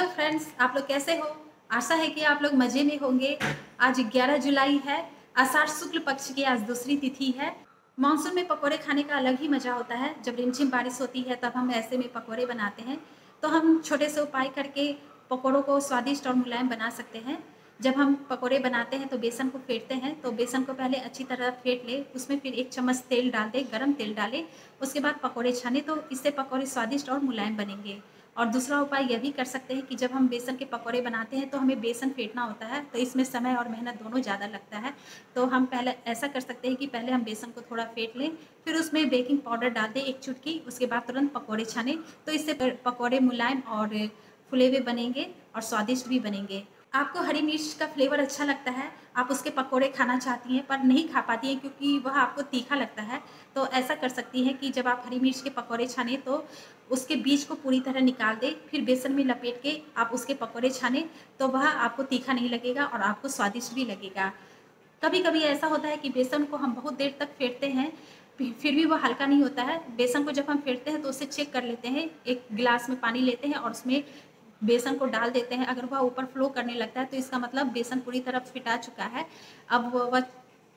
Hello friends, आप लोग कैसे हो? आशा है कि आप लोग मज़े में होंगे। आज 11 जुलाई है। आषाढ़ शुक्ल पक्ष की आज दूसरी तिथि है। मानसून में पकोड़े खाने का अलग ही मज़ा होता है। जब रिमझिम बारिश होती है, तब हम ऐसे में पकोड़े बनाते हैं। तो हम छोटे से उपाय करके पकोड़ों को स्वादिष्ट और मुलायम बना सकते हैं। जब हम पकोड़े बनाते हैं तो बेसन को फेंटते हैं। तो बेसन को पहले अच्छी तरह फेंट ले, उसमें फिर एक चम्मच तेल डाल दे, गरम तेल डाले। उसके बाद पकोड़े छाने तो इससे पकोड़े स्वादिष्ट और मुलायम बनेंगे। और दूसरा उपाय यह भी कर सकते हैं कि जब हम बेसन के पकौड़े बनाते हैं तो हमें बेसन फेंटना होता है तो इसमें समय और मेहनत दोनों ज़्यादा लगता है। तो हम पहले ऐसा कर सकते हैं कि पहले हम बेसन को थोड़ा फेंट लें, फिर उसमें बेकिंग पाउडर डाल दें एक चुटकी, उसके बाद तुरंत पकौड़े छाने। तो इससे पकौड़े मुलायम और फुले हुए बनेंगे और स्वादिष्ट भी बनेंगे। आपको हरी मिर्च का फ्लेवर अच्छा लगता है, आप उसके पकोड़े खाना चाहती हैं, पर नहीं खा पाती हैं क्योंकि वह आपको तीखा लगता है तो ऐसा कर सकती हैं कि जब आप हरी मिर्च के पकोड़े छाने तो उसके बीज को पूरी तरह निकाल दें, फिर बेसन में लपेट के आप उसके पकोड़े छाने तो वह आपको तीखा नहीं लगेगा और आपको स्वादिष्ट भी लगेगा। कभी कभी ऐसा होता है कि बेसन को हम बहुत देर तक फेंटते हैं, फिर भी वह हल्का नहीं होता है। बेसन को जब हम फेंटते हैं तो उसे चेक कर लेते हैं, एक गिलास में पानी लेते हैं और उसमें बेसन को डाल देते हैं। अगर वह ऊपर फ्लो करने लगता है तो इसका मतलब बेसन पूरी तरह फिटा चुका है। अब वह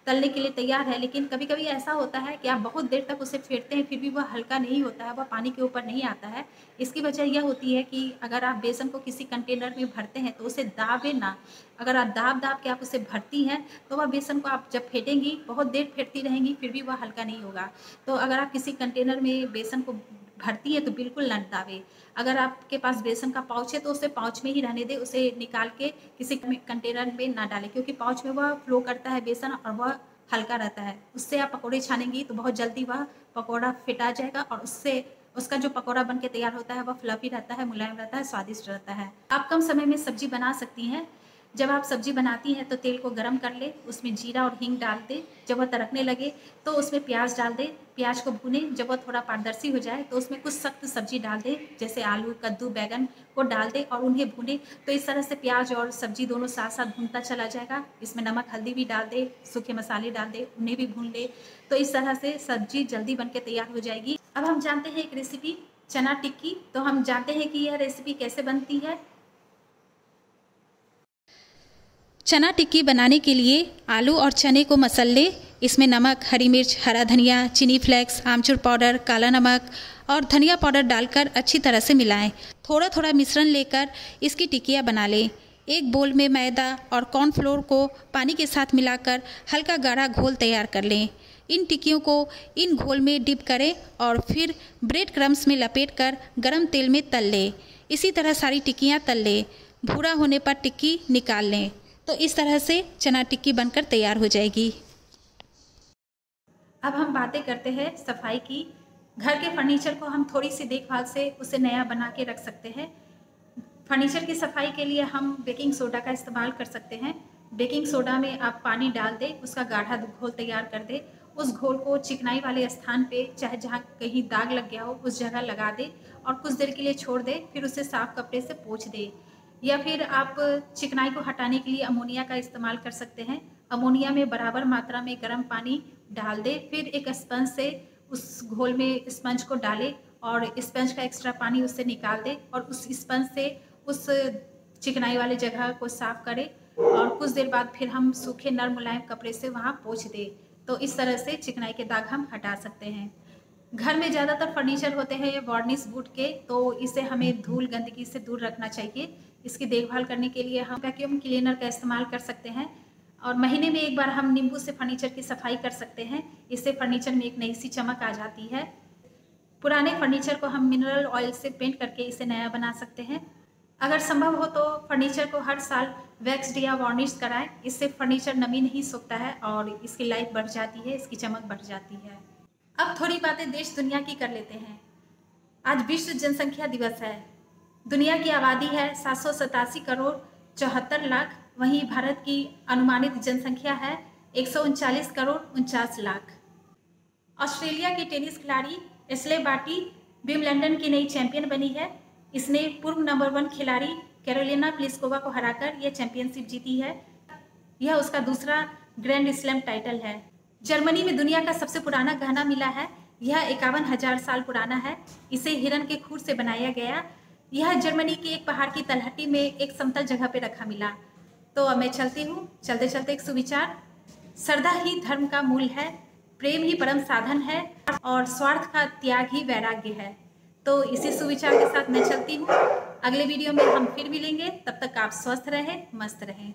तलने के लिए तैयार है, लेकिन कभी कभी ऐसा होता है कि आप बहुत देर तक उसे फेंटते हैं, फिर भी वह हल्का नहीं होता है, वह पानी के ऊपर नहीं आता है। इसकी वजह यह होती है कि अगर आप बेसन को किसी कंटेनर में भरते हैं तो उसे दाबे ना। अगर आप दाब दाब के आप उसे भरती हैं तो वह बेसन को आप जब फेंटेंगी, बहुत देर फेंटती रहेंगी, फिर भी वह हल्का नहीं होगा। तो अगर आप किसी कंटेनर में बेसन को भरती है तो बिल्कुल न दावे अगर आपके पास बेसन का पाउच है तो उसे पाउच में ही रहने दे, उसे निकाल के किसी कंटेनर में ना डालें, क्योंकि पाउच में वह फ्लो करता है बेसन और वह हल्का रहता है। उससे आप पकौड़े छानेंगी तो बहुत जल्दी वह पकौड़ा फिटा जाएगा और उससे, उसका जो पकौड़ा बन के तैयार होता है, वह फ्लफी रहता है, मुलायम रहता है, स्वादिष्ट रहता है। आप कम समय में सब्ज़ी बना सकती हैं। जब आप सब्ज़ी बनाती हैं तो तेल को गरम कर ले, उसमें जीरा और हींग डाल दे, जब वह तड़कने लगे तो उसमें प्याज डाल दे, प्याज को भुने, जब वह थोड़ा पारदर्शी हो जाए तो उसमें कुछ सख्त सब्ज़ी डाल दे, जैसे आलू, कद्दू, बैगन को डाल दे और उन्हें भुने तो इस तरह से प्याज और सब्ज़ी दोनों साथ साथ भूनता चला जाएगा। इसमें नमक, हल्दी भी डाल दे, सूखे मसाले डाल दे, उन्हें भी भून ले तो इस तरह से सब्ज़ी जल्दी बन तैयार हो जाएगी। अब हम जानते हैं एक रेसिपी चना टिक्की तो हम जानते हैं कि यह रेसिपी कैसे बनती है चना टिक्की बनाने के लिए आलू और चने को मसल ले इसमें नमक, हरी मिर्च, हरा धनिया, चीनी फ्लेक्स, आमचूर पाउडर, काला नमक और धनिया पाउडर डालकर अच्छी तरह से मिलाएँ। थोड़ा थोड़ा मिश्रण लेकर इसकी टिक्कियाँ बना लें। एक बोल में मैदा और कॉर्नफ्लोर को पानी के साथ मिलाकर हल्का गाढ़ा घोल तैयार कर लें। इन टिक्कियों को इन घोल में डिप करें और फिर ब्रेड क्रम्स में लपेट कर गर्म तेल में तल लें। इसी तरह सारी टिक्कियाँ तल लें। भूरा होने पर टिक्की निकाल लें। तो इस तरह से चना टिक्की बनकर तैयार हो जाएगी। अब हम बातें करते हैं सफ़ाई की। घर के फर्नीचर को हम थोड़ी सी देखभाल से उसे नया बना के रख सकते हैं। फर्नीचर की सफ़ाई के लिए हम बेकिंग सोडा का इस्तेमाल कर सकते हैं। बेकिंग सोडा में आप पानी डाल दें, उसका गाढ़ा घोल तैयार कर दें। उस घोल को चिकनाई वाले स्थान पे, चाहे जहाँ कहीं दाग लग गया हो, उस जगह लगा दें और कुछ देर के लिए छोड़ दें, फिर उसे साफ़ कपड़े से पोछ दें। या फिर आप चिकनाई को हटाने के लिए अमोनिया का इस्तेमाल कर सकते हैं। अमोनिया में बराबर मात्रा में गर्म पानी डाल दे, फिर एक स्पंज से उस घोल में स्पंज को डाले और स्पंज का एक्स्ट्रा पानी उससे निकाल दे और उस स्पंज से उस चिकनाई वाले जगह को साफ़ करें और कुछ देर बाद फिर हम सूखे नर मुलायम कपड़े से वहाँ पोछ दें। तो इस तरह से चिकनाई के दाग हम हटा सकते हैं। घर में ज़्यादातर फर्नीचर होते हैं ये वार्निश वुड के तो इसे हमें धूल गंदगी से दूर रखना चाहिए। इसकी देखभाल करने के लिए हम वैक्यूम क्लीनर का इस्तेमाल कर सकते हैं। और महीने में एक बार हम नींबू से फर्नीचर की सफ़ाई कर सकते हैं। इससे फर्नीचर में एक नई सी चमक आ जाती है। पुराने फर्नीचर को हम मिनरल ऑयल से पेंट करके इसे नया बना सकते हैं। अगर संभव हो तो फर्नीचर को हर साल वैक्स या वार्निश कराएँ। इससे फर्नीचर नमी नहीं सूखता है और इसकी लाइफ बढ़ जाती है इसकी चमक बढ़ जाती है। अब थोड़ी बातें देश दुनिया की कर लेते हैं। आज विश्व जनसंख्या दिवस है। दुनिया की आबादी है सात सौ सतासी करोड़ चौहत्तर लाख। वहीं भारत की अनुमानित जनसंख्या है एक करोड़ उनचास लाख। ऑस्ट्रेलिया की टेनिस खिलाड़ी एसले बाटी विमलंडन की नई चैंपियन बनी है। इसने पूर्व नंबर वन खिलाड़ी कैरोलिना प्लिस्कोवा को हराकर यह चैंपियनशिप जीती है। यह उसका दूसरा ग्रैंड स्लैम टाइटल है। जर्मनी में दुनिया का सबसे पुराना गहना मिला है। यह इक्यावन हज़ार साल पुराना है। इसे हिरन के खूर से बनाया गया। यह जर्मनी के एक पहाड़ की तलहटी में एक समतल जगह पर रखा मिला। तो मैं चलती हूँ। चलते चलते एक सुविचार। श्रद्धा ही धर्म का मूल है। प्रेम ही परम साधन है। और स्वार्थ का त्याग ही वैराग्य है। तो इसी सुविचार के साथ मैं चलती हूँ। अगले वीडियो में हम फिर मिलेंगे। तब तक आप स्वस्थ रहें, मस्त रहें।